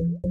you.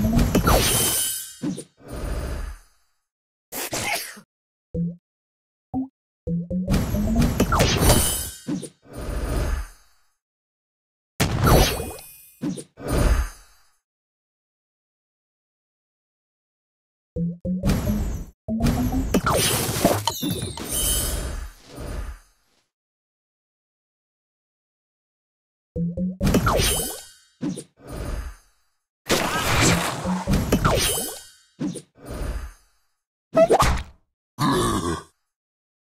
you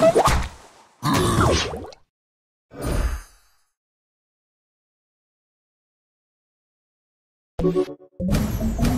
Thank you.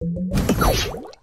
you